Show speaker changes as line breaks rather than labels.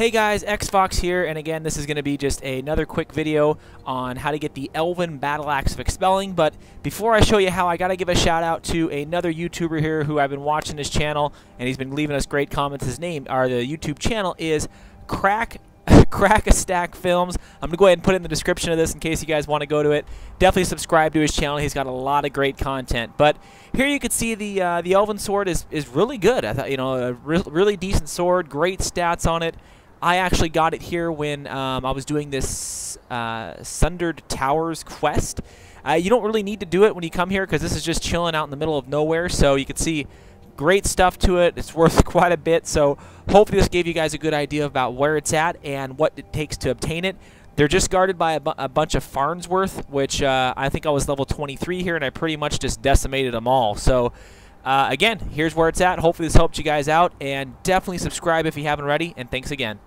Hey guys, Xfox here, and again, this is going to be just another quick video on how to get the Elven Battle Axe of Expelling, but before I show you how, I got to give a shout out to another YouTuber here who I've been watching his channel, and he's been leaving us great comments. His name, or the YouTube channel is Crack Crack a Stack Films. I'm going to go ahead and put it in the description of this in case you guys want to go to it. Definitely subscribe to his channel. He's got a lot of great content. But here you can see the uh, the Elven Sword is, is really good. I thought, you know, a re really decent sword, great stats on it. I actually got it here when um, I was doing this uh, Sundered Towers quest. Uh, you don't really need to do it when you come here because this is just chilling out in the middle of nowhere. So you can see great stuff to it. It's worth quite a bit. So hopefully this gave you guys a good idea about where it's at and what it takes to obtain it. They're just guarded by a, bu a bunch of Forsworn, which uh, I think I was level 23 here, and I pretty much just decimated them all. So uh, again, here's where it's at. Hopefully this helped you guys out, and definitely subscribe if you haven't already, and thanks again.